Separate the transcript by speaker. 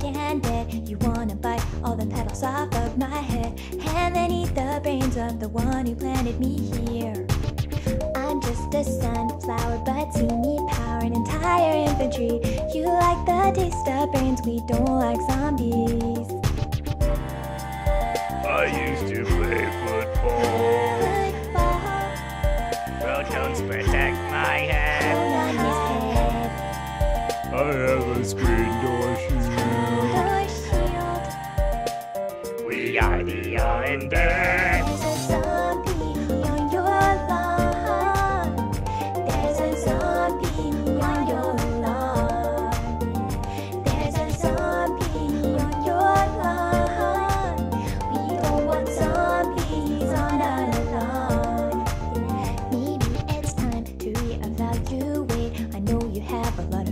Speaker 1: You wanna bite all the petals off of my head, and then eat the brains of the one who planted me here. I'm just a sunflower, but see me power an entire infantry. You like the taste of brains, we don't like zombies.
Speaker 2: I used to play football.
Speaker 1: football.
Speaker 2: Don't protect my head. I have a screen door shoe. The Undead.
Speaker 1: There's a zombie on your lawn. There's a zombie on your lawn. There's a zombie on your lawn. We don't want zombies on our. Maybe it's time to reevaluate. I know you have a lot